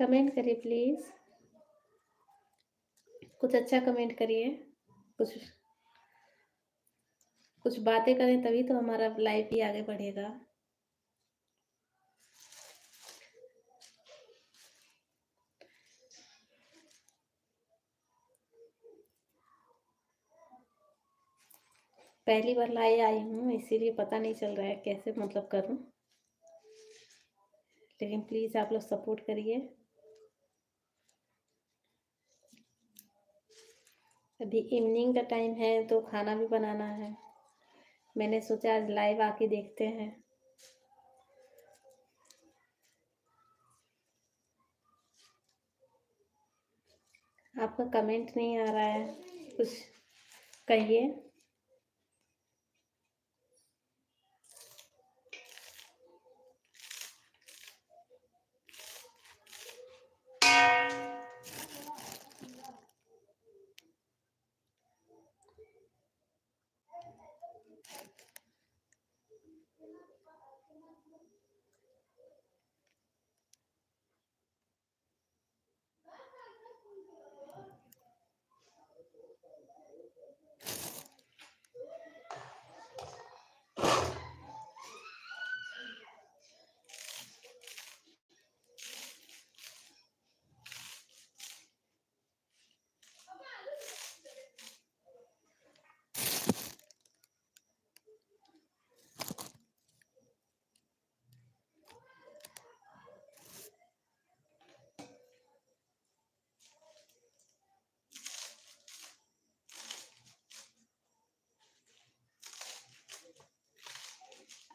Comment करिए please. कुछ अच्छा कमेंट करिए। कुछ कुछ बातें करें तभी तो हमारा लाइफ ही आगे बढ़ेगा। पहली बार लाई आई हूँ, इसीलिए पता नहीं चल रहा है कैसे मतलब करूँ। लेकिन प्लीज़ आप लोग सपोर्ट करिए। अभी इवनिंग का टाइम है तो खाना भी बनाना है। मैंने सोचा आज लाइव आके देखते हैं। आपका कमेंट नहीं आ रहा है, कुछ कहिए।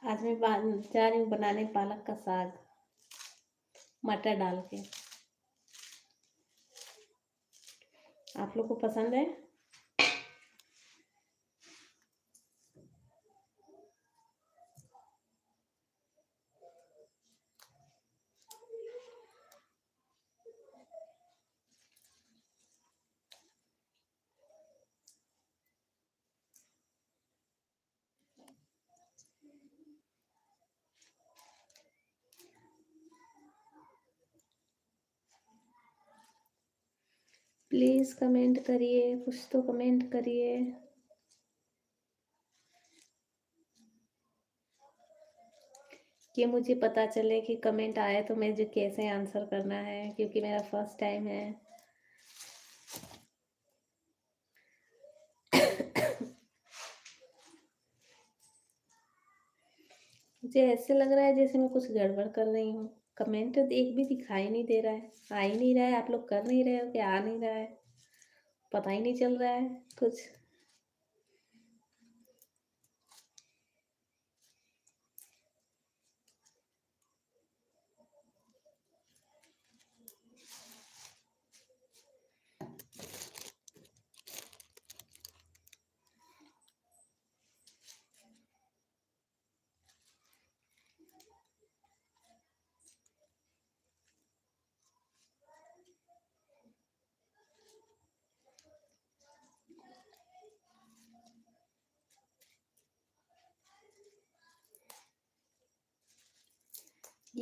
आज मैं जा रही हूँ बनाने पालक का साग, मटर डाल के। आप लोग को पसंद है? प्लीज़ कमेंट करिए, कुछ तो कमेंट करिए। कि मुझे पता चले कि कमेंट आए तो मुझे कैसे आंसर करना है, क्योंकि मेरा फ़र्स्ट टाइम है। मुझे ऐसे लग रहा है जैसे मैं कुछ गड़बड़ कर रही हूँ। कमेंट एक भी दिखाई नहीं दे रहा है। आ ही नहीं रहा है, आप लोग कर नहीं रहे हो कि आ नहीं रहा है। पता ही नहीं चल रहा है कुछ।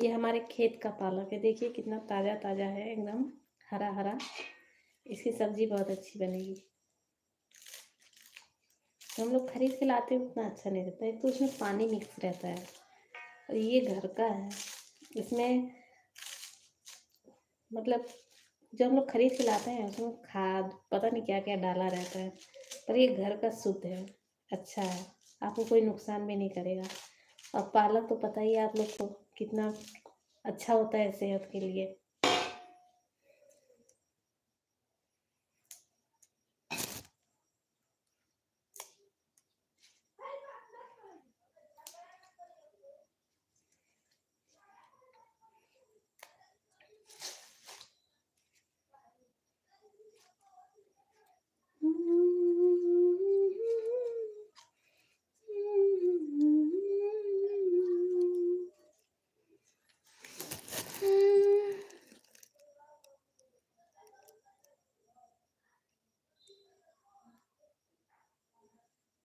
ये हमारे खेत का पालक है। देखिए कितना ताज़ा ताज़ा है, एकदम हरा हरा इसकी सब्ज़ी बहुत अच्छी बनेगी। तो हम लोग खरीद के लाते हैं, उतना अच्छा नहीं रहता। है तो उसमें पानी मिक्स रहता है। और ये घर का है। इसमें मतलब जब हम लोग खरीद के लाते हैं, उसमें खाद, पता नहीं क्या क्या डाला रहता है। पर ये घर का शुद्ध है अच्छा है। आपको कोई नुकसान भी नहीं करेगा। और पालक तो पता ही है आप लोग को। कितना अच्छा होता है सेहत के लिए।